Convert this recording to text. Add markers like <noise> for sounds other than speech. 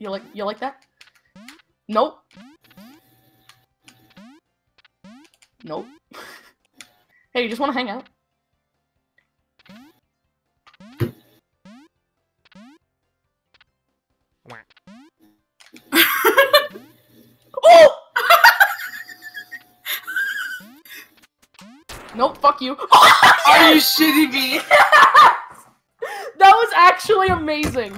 You like you like that? Nope. Nope. <laughs> hey, you just want to hang out? oh! nope. Fuck you. <laughs> Are you shitting me? <laughs> that was actually amazing.